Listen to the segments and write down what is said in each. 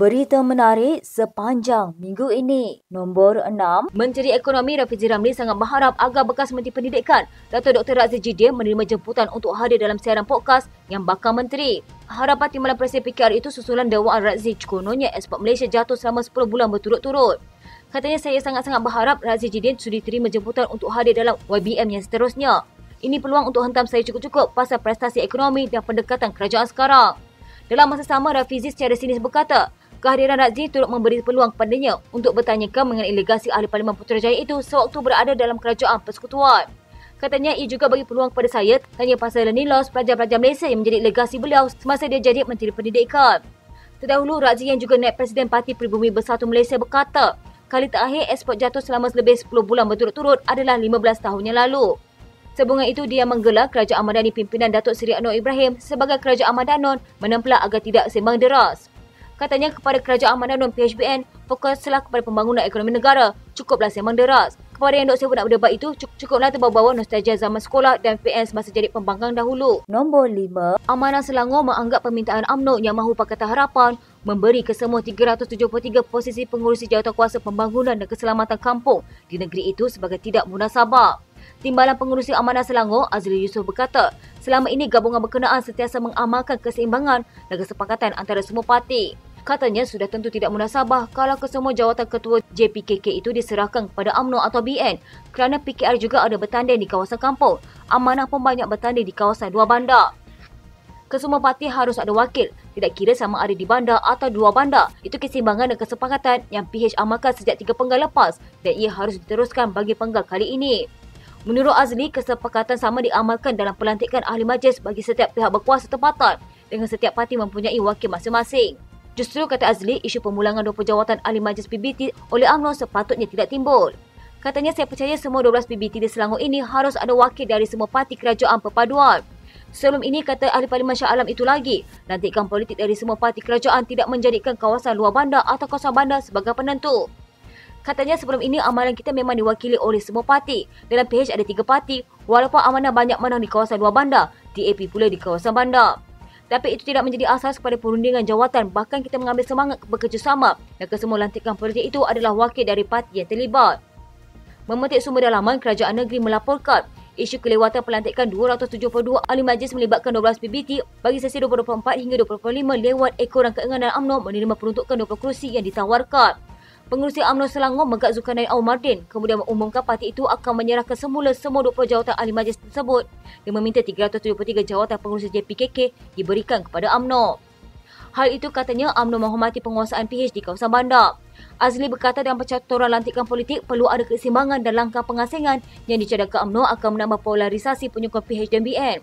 Berita menarik sepanjang minggu ini. Nombor 6. Menteri Ekonomi Rafizi Ramli sangat berharap agar bekas Menteri Pendidikan Dato' Dr. Razif Jidin menerima jemputan untuk hadir dalam siaran podcast yang bakal menteri. Harapan Timbalan Presiden PKR itu susulan dakwaan Razif kononnya ekspor Malaysia jatuh selama 10 bulan berturut-turut. Katanya saya sangat-sangat berharap Razif Jidin sudi terima jemputan untuk hadir dalam YBM yang seterusnya. Ini peluang untuk hentam saya cukup-cukup pasal prestasi ekonomi dan pendekatan kerajaan sekarang. Dalam masa sama, Rafizi secara sinis berkata, kehadiran Razif turut memberi peluang kepadanya untuk bertanyakan mengenai legasi ahli Parlimen Putrajaya itu sewaktu berada dalam kerajaan persekutuan. Katanya ia juga bagi peluang kepada saya tanya pasal loss pelajar-pelajar Malaysia yang menjadi legasi beliau semasa dia jadi Menteri Pendidikan. Terdahulu, Razif yang juga naib Presiden Parti Pribumi Bersatu Malaysia berkata, kali terakhir ekspor jatuh selama lebih 10 bulan berturut-turut adalah 15 tahun yang lalu. Sebelum itu, dia menggelar Kerajaan Madani pimpinan Datuk Seri Anwar Ibrahim sebagai Kerajaan Madanon menempelak agar tidak sembang deras. Katanya kepada Kerajaan Madanon PHBN, fokuslah kepada pembangunan ekonomi negara. Cukuplah sembang deras. Kepada yang Dok Sebu nak berdebat itu, cukuplah terbawa-bawa nostalgia zaman sekolah dan PN semasa jadi pembangkang dahulu. Nombor 5. Amanah Selangor menganggap permintaan UMNO yang mahu Pakatan Harapan memberi kesemua 373 posisi pengurusi jawatankuasa pembangunan dan keselamatan kampung di negeri itu sebagai tidak munasabah. Timbalan Pengurusi Amanah Selangor, Azli Yusof berkata, selama ini gabungan berkenaan sentiasa mengamalkan keseimbangan dan kesepakatan antara semua parti. Katanya sudah tentu tidak munasabah kalau kesemua jawatan ketua JPKK itu diserahkan kepada AMNO atau BN kerana PKR juga ada bertanding di kawasan kampung. Amanah pun banyak bertanding di kawasan dua bandar. Kesemua parti harus ada wakil, tidak kira sama ada di bandar atau dua bandar. Itu keseimbangan dan kesepakatan yang PH amalkan sejak tiga penggal lepas dan ia harus diteruskan bagi penggal kali ini. Menurut Azli, kesepakatan sama diamalkan dalam pelantikan ahli majlis bagi setiap pihak berkuasa tempatan dengan setiap parti mempunyai wakil masing-masing. Justru kata Azli, isu pemulangan 20 jawatan ahli majlis PBT oleh UMNO sepatutnya tidak timbul. Katanya saya percaya semua 12 PBT di Selangor ini harus ada wakil dari semua parti kerajaan perpaduan. Sebelum ini kata ahli Parlimen Shah Alam itu lagi, lantikan politik dari semua parti kerajaan tidak menjadikan kawasan luar bandar atau kawasan bandar sebagai penentu. Katanya sebelum ini amalan kita memang diwakili oleh semua parti. Dalam PH ada tiga parti, walaupun amanah banyak menang di kawasan luar bandar, DAP pula di kawasan bandar. Tapi itu tidak menjadi asas kepada perundingan jawatan. Bahkan kita mengambil semangat bekerjasama dan kesemua lantikan politik itu adalah wakil dari parti yang terlibat. Memetik sumber dalaman, kerajaan negeri melaporkan isu kelewatan pelantikan 272 ahli majlis melibatkan 12 PBT bagi sesi 2024 hingga 2025 lewat ekoran keinginan UMNO menerima peruntukan 20 kerusi yang ditawarkan. Pengurusi UMNO Selangor Megat Zulkarnain Awamardin kemudian mengumumkan parti itu akan menyerahkan semula semua 20 jawatan ahli majlis tersebut dan meminta 373 jawatan pengurusi JPKK diberikan kepada UMNO. Hal itu katanya UMNO menghormati penguasaan PH di kawasan bandar. Azli berkata dalam percaturan lantikan politik perlu ada keseimbangan dan langkah pengasingan yang dicadangkan UMNO akan menambah polarisasi penyokong PH dan BN.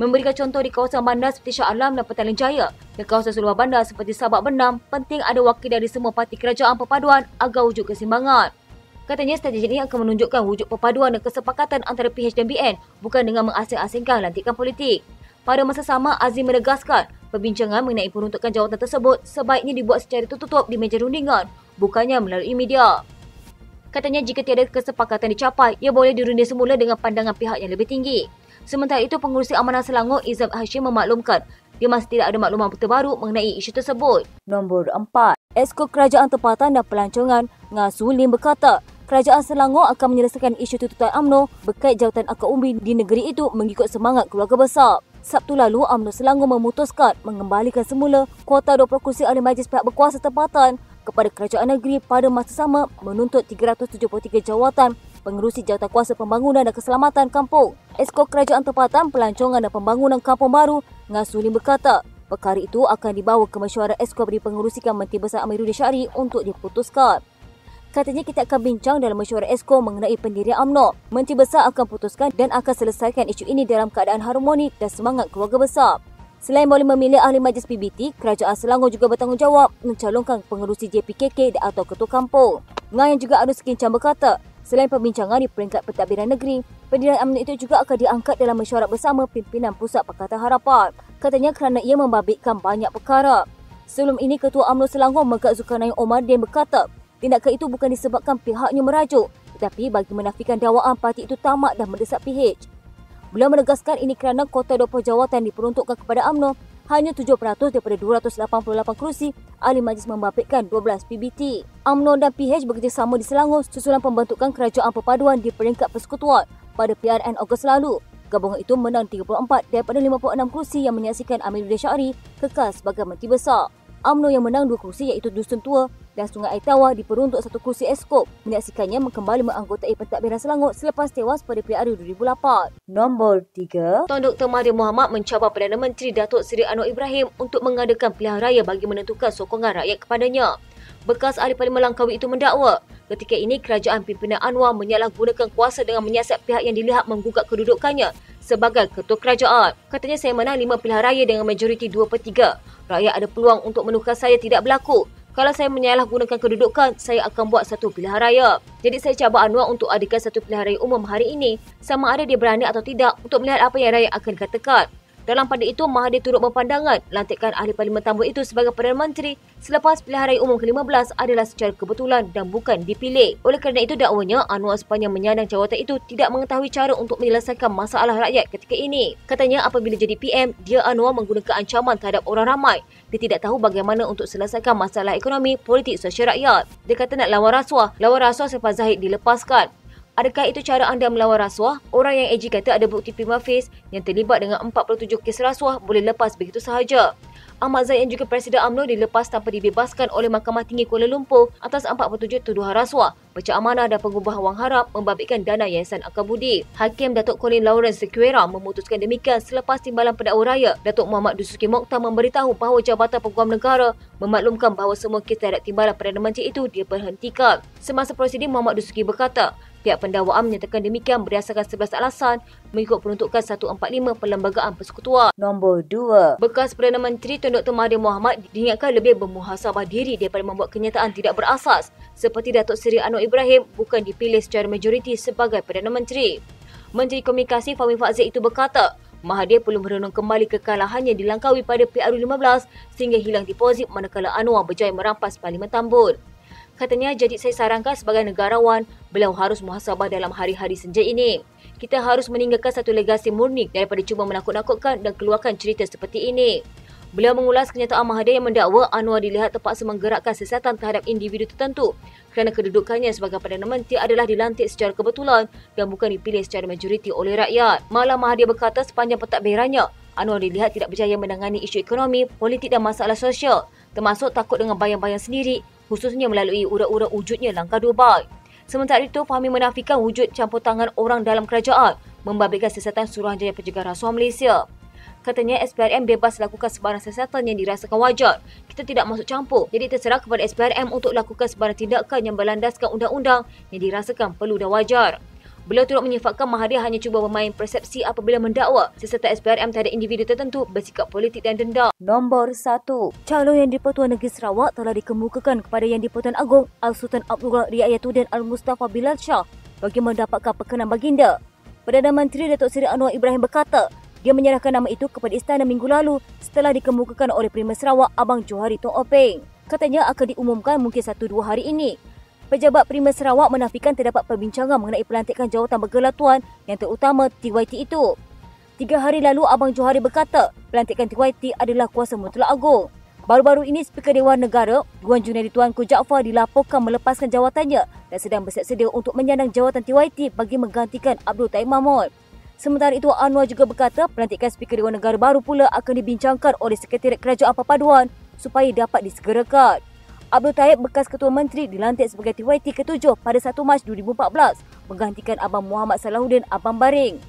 Memberikan contoh di kawasan bandar seperti Shah Alam dan Petaling Jaya dan kawasan seluruh bandar seperti Sabak Benam, penting ada wakil dari semua parti kerajaan perpaduan agar wujud kesimbangan. Katanya strategi ini akan menunjukkan wujud perpaduan dan kesepakatan antara PH dan BN bukan dengan mengasing-asingkan lantikan politik. Pada masa sama, Azim menegaskan perbincangan mengenai peruntukan jawatan tersebut sebaiknya dibuat secara tertutup di meja rundingan, bukannya melalui media. Katanya jika tiada kesepakatan dicapai, ia boleh dirunding semula dengan pandangan pihak yang lebih tinggi. Sementara itu, pengurusi Amanah Selangor Izam Hashim memaklumkan dia masih tidak ada maklumat terbaru mengenai isu tersebut. Nombor 4. Esko Kerajaan Tempatan dan Pelancongan Ngasu Lim berkata, Kerajaan Selangor akan menyelesaikan isu tuntutan UMNO berkait jawatan akar umbi di negeri itu mengikut semangat keluarga besar. Sabtu lalu, UMNO Selangor memutuskan mengembalikan semula kuota 20 kursi ahli majlis pihak berkuasa tempatan kepada kerajaan negeri pada masa sama menuntut 373 jawatan pengerusi jawatan kuasa pembangunan dan keselamatan kampung. Esko Kerajaan Tempatan Pelancongan dan Pembangunan Kampung Baru Ngasuli berkata, perkara itu akan dibawa ke mesyuarat Esko beri pengerusikan Menteri Besar Amiruddin Syari untuk diputuskan. Katanya kita akan bincang dalam mesyuarat Esko mengenai pendirian UMNO. Menteri Besar akan putuskan dan akan selesaikan isu ini dalam keadaan harmoni dan semangat keluarga besar. Selain boleh memilih ahli majlis PBT, Kerajaan Selangor juga bertanggungjawab mencalonkan pengerusi JPKK atau ketua kampung. Ngayan juga Anu Sekincang berkata, Selain perbincangan di peringkat pentadbiran negeri, pendirian UMNO itu juga akan diangkat dalam mesyuarat bersama pimpinan Pusat Pakatan Harapan. Katanya kerana ia membabitkan banyak perkara. Sebelum ini, Ketua UMNO Selangor Megat Zulkarnain Omar Din berkata, tindakan itu bukan disebabkan pihaknya merajuk, tetapi bagi menafikan dakwaan parti itu tamak dan mendesak PH. Beliau menegaskan ini kerana kota 20 jawatan diperuntukkan kepada UMNO hanya 7% daripada 288 kerusi ahli majlis membapitkan 12 PBT. UMNO dan PH bekerjasama di Selangor susulan pembentukan kerajaan perpaduan di peringkat persekutuan pada PRN Ogos lalu. Gabungan itu menang 34 daripada 56 kerusi yang menyaksikan Amiruddin Syari kekal sebagai Menteri Besar. UMNO yang menang dua kerusi iaitu Dusun Tua dan Sungai Aitawa diperuntuk satu kursi eskop. Menyaksikannya kembali menganggotai pentadbiran Selangor selepas tewas pada PRU 2008. Nombor 3. Tuan Dr. Mahathir Mohamad mencabar Perdana Menteri Datuk Seri Anwar Ibrahim untuk mengadakan pilihan raya bagi menentukan sokongan rakyat kepadanya. Bekas ahli Parlimen Langkawi itu mendakwa ketika ini kerajaan pimpinan Anwar menyalahgunakan kuasa dengan menyiasat pihak yang dilihat menggugat kedudukannya sebagai ketua kerajaan. Katanya saya menang lima pilihan raya dengan majoriti 2 per 3. Rakyat ada peluang untuk menukar saya tidak berlaku. Kalau saya menyalahgunakan kedudukan, saya akan buat satu pilihan raya. Jadi saya cabar Anwar untuk adakan satu pilihan raya umum hari ini. Sama ada dia berani atau tidak untuk melihat apa yang rakyat akan katakan. Dalam pada itu, Mahathir turut berpandangan lantikan ahli Parlimen Tambun itu sebagai Perdana Menteri selepas pilihan raya umum ke-15 adalah secara kebetulan dan bukan dipilih. Oleh kerana itu, dakwanya Anwar sepanjang menyandang jawatan itu tidak mengetahui cara untuk menyelesaikan masalah rakyat ketika ini. Katanya apabila jadi PM, dia Anwar menggunakan ancaman terhadap orang ramai. Dia tidak tahu bagaimana untuk selesaikan masalah ekonomi, politik, sosial rakyat. Dia kata nak lawan rasuah. Lawan rasuah selepas Zahid dilepaskan. Adakah itu cara anda melawan rasuah? Orang yang AG kata ada bukti prima facie yang terlibat dengan 47 kes rasuah boleh lepas begitu sahaja. Ahmad Zaid yang juga Presiden UMNO dilepas tanpa dibebaskan oleh Mahkamah Tinggi Kuala Lumpur atas 47 tuduhan rasuah, pecah amanah dan pengubah wang harap membabitkan dana Yayasan Akabudi. Hakim Datuk Colin Lawrence Sequeira memutuskan demikian selepas timbalan pendakwa raya Datuk Muhammad Dusuki Mokhtar memberitahu bahawa Jabatan Peguam Negara memaklumkan bahawa semua kes terhadap timbalan Perdana Menteri itu diperhentikan. Semasa prosiding Muhammad Dusuki berkata, Pihak pendakwaan menyatakan demikian berdasarkan 11 alasan mengikut peruntukan 145 Perlembagaan Persekutuan. Nombor 2. Bekas Perdana Menteri Tun Dr. Mahathir Mohamad diingatkan lebih bermuhasabah diri daripada membuat kenyataan tidak berasas seperti Datuk Seri Anwar Ibrahim bukan dipilih secara majoriti sebagai Perdana Menteri. Menteri Komunikasi Fahmi Fazil itu berkata, Mahathir perlu merenung kembali kekalahannya di Langkawi pada PRU15 sehingga hilang deposit manakala Anwar berjaya merampas Parlimen Tambun. Katanya, jadi saya sarankan sebagai negarawan, beliau harus muhasabah dalam hari-hari senja ini. Kita harus meninggalkan satu legasi murni daripada cuba menakut-nakutkan dan keluarkan cerita seperti ini. Beliau mengulas kenyataan Mahathir yang mendakwa Anwar dilihat terpaksa menggerakkan siasatan terhadap individu tertentu kerana kedudukannya sebagai Perdana Menteri adalah dilantik secara kebetulan dan bukan dipilih secara majoriti oleh rakyat. Malah Mahathir berkata sepanjang pentadbirannya, Anwar dilihat tidak berjaya menangani isu ekonomi, politik dan masalah sosial termasuk takut dengan bayang-bayang sendiri khususnya melalui urat-urat wujudnya langkah Dubai. Sementara itu, Fahmi menafikan wujud campur tangan orang dalam kerajaan membabitkan siasatan Suruhanjaya Pencegahan Rasuah Malaysia. Katanya SPRM bebas lakukan sebarang siasatan yang dirasakan wajar. Kita tidak masuk campur. Jadi terserah kepada SPRM untuk lakukan sebarang tindakan yang berlandaskan undang-undang yang dirasakan perlu dan wajar. Beliau turut menyifatkan Mahathir hanya cuba bermain persepsi apabila mendakwa seserta SPRM terhadap individu tertentu bersikap politik dan dendam. Nombor 1. Calon Yang di-Pertuan Negeri Sarawak telah dikemukakan kepada Yang di-Pertuan Agong Al-Sultan Abdullah Riayatuddin Al-Mustafa Bilal Shah bagi mendapatkan perkenan baginda. Perdana Menteri Datuk Seri Anwar Ibrahim berkata, dia menyerahkan nama itu kepada istana minggu lalu setelah dikemukakan oleh Primer Sarawak Abang Johari Tong Openg. Katanya akan diumumkan mungkin satu dua hari ini. Pejabat Primer Sarawak menafikan terdapat perbincangan mengenai pelantikan jawatan bergelar tuan yang terutama TYT itu. Tiga hari lalu, Abang Johari berkata pelantikan TYT adalah kuasa mutlak agung. Baru-baru ini, Speaker Dewan Negara, Guan Junaidi Tuanku Jaafar dilaporkan melepaskan jawatannya dan sedang bersiap sedia untuk menyandang jawatan TYT bagi menggantikan Abdul Taib Mahmud. Sementara itu, Anwar juga berkata pelantikan Speaker Dewan Negara baru pula akan dibincangkan oleh Sekretariat Kerajaan Perpaduan supaya dapat disegerakan. Abdul Taib bekas Ketua Menteri dilantik sebagai TYT ke-7 pada 1 Mac 2014 menggantikan Abang Muhammad Salahuddin Abang Baring.